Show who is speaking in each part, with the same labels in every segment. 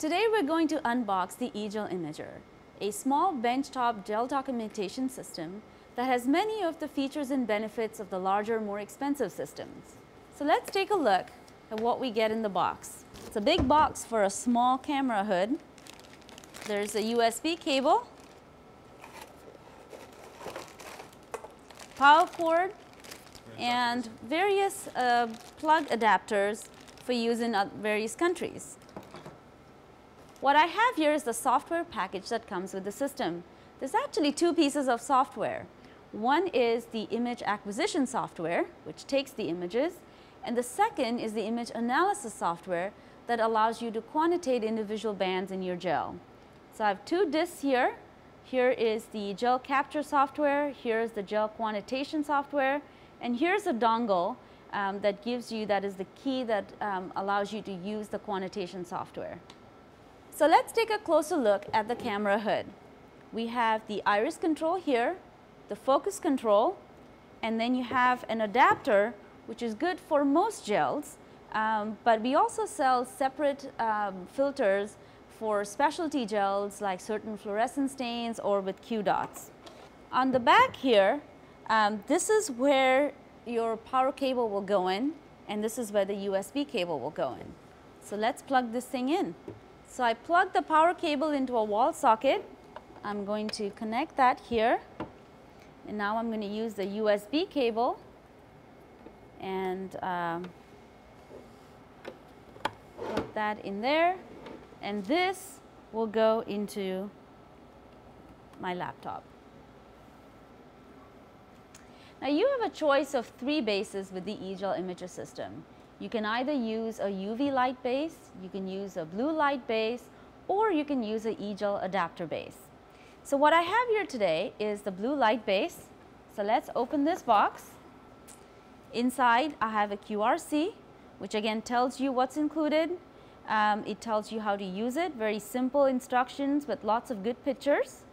Speaker 1: Today we're going to unbox the E-Gel Imager, a small benchtop gel documentation system that has many of the features and benefits of the larger, more expensive systems. So let's take a look at what we get in the box. It's a big box for a small camera hood. There's a USB cable, power cord, and various uh, plug adapters for use in various countries. What I have here is the software package that comes with the system. There's actually two pieces of software. One is the image acquisition software, which takes the images, and the second is the image analysis software that allows you to quantitate individual bands in your gel. So I have two disks here. Here is the gel capture software, here is the gel quantitation software, and here's a dongle um, that gives you, that is the key that um, allows you to use the quantitation software. So let's take a closer look at the camera hood. We have the iris control here, the focus control, and then you have an adapter which is good for most gels, um, but we also sell separate um, filters for specialty gels like certain fluorescent stains or with Q dots. On the back here, um, this is where your power cable will go in and this is where the USB cable will go in. So let's plug this thing in. So I plug the power cable into a wall socket. I'm going to connect that here. And now I'm going to use the USB cable and um, that in there. And this will go into my laptop. Now you have a choice of three bases with the E-Gel Imager system. You can either use a UV light base, you can use a blue light base, or you can use a E-Gel adapter base. So what I have here today is the blue light base. So let's open this box. Inside I have a QRC, which again tells you what's included. Um, it tells you how to use it, very simple instructions with lots of good pictures.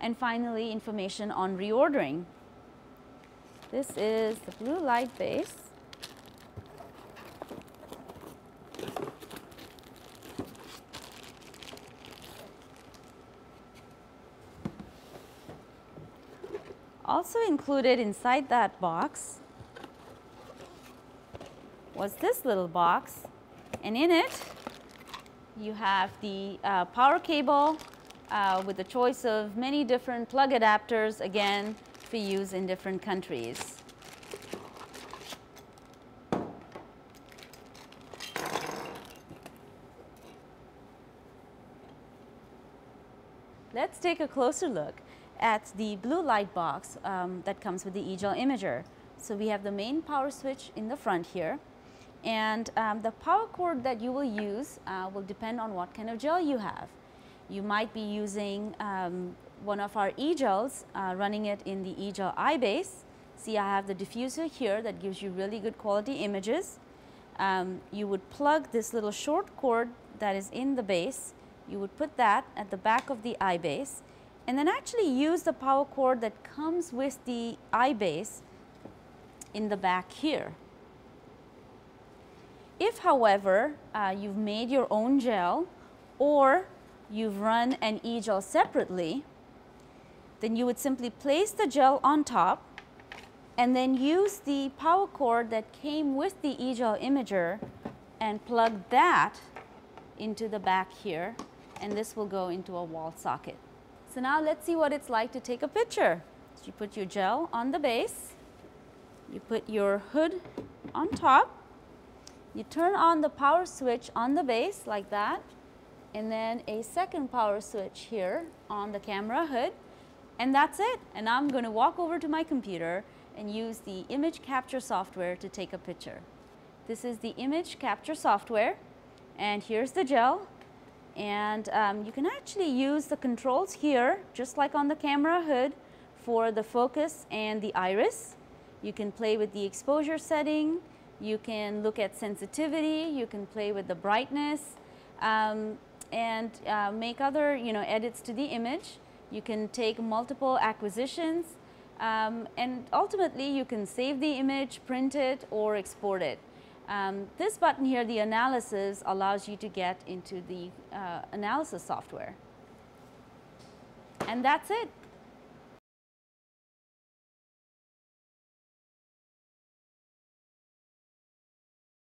Speaker 1: And finally, information on reordering. This is the blue light base. Also included inside that box was this little box and in it you have the uh, power cable uh, with the choice of many different plug adapters again for use in different countries. Let's take a closer look at the blue light box um, that comes with the E-Gel Imager. So we have the main power switch in the front here and um, the power cord that you will use uh, will depend on what kind of gel you have. You might be using um, one of our E-Gels, uh, running it in the E-Gel iBase. See I have the diffuser here that gives you really good quality images. Um, you would plug this little short cord that is in the base, you would put that at the back of the iBase and then actually use the power cord that comes with the iBase in the back here. If, however, uh, you've made your own gel or you've run an e-gel separately, then you would simply place the gel on top and then use the power cord that came with the e-gel imager and plug that into the back here and this will go into a wall socket. So now let's see what it's like to take a picture. So you put your gel on the base, you put your hood on top, you turn on the power switch on the base like that, and then a second power switch here on the camera hood, and that's it. And I'm going to walk over to my computer and use the image capture software to take a picture. This is the image capture software, and here's the gel, and um, you can actually use the controls here, just like on the camera hood, for the focus and the iris. You can play with the exposure setting, you can look at sensitivity, you can play with the brightness, um, and uh, make other you know, edits to the image. You can take multiple acquisitions, um, and ultimately you can save the image, print it, or export it. Um, this button here, the analysis, allows you to get into the uh, analysis software. And that's it.